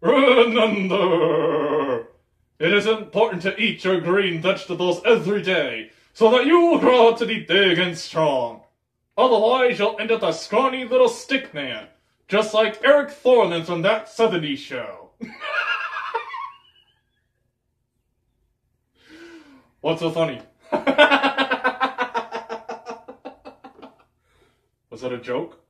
Remember, it is important to eat your green vegetables every day so that you will grow up to be big and strong. Otherwise, you'll end up a scrawny little stick man, just like Eric Thorne from that 70s show. What's so funny? Was that a joke?